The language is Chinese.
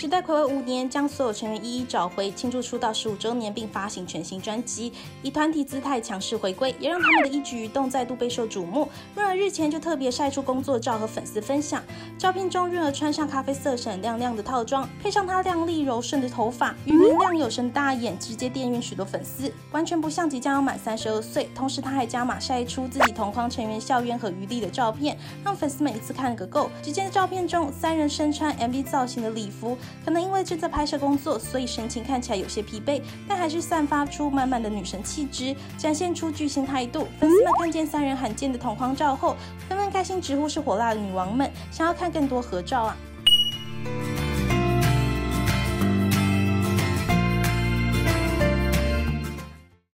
时代暌违五年，将所有成员一一找回，庆祝出道十五周年，并发行全新专辑，以团体姿态强势回归，也让他们的一举一动再度备受瞩目。润儿日前就特别晒出工作照和粉丝分享，照片中润儿穿上咖啡色闪亮亮的套装，配上她亮丽柔顺的头发与明亮有神的大眼，直接电晕许多粉丝，完全不像即将要满三十二岁。同时，她还加码晒出自己同框成员校园和余力的照片，让粉丝们一次看个够。只见照片中三人身穿 MV 造型的礼服，可能因为正在拍摄工作，所以神情看起来有些疲惫，但还是散发出满满的女神气质，展现出巨星态度。粉丝们看见三人罕见的同框照后，纷纷开心直呼是火辣的女王们，想要看更多合照啊！